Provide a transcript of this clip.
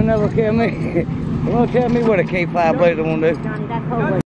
never kill me. You won't tell me what a K5 blazer won't do. Johnny, that's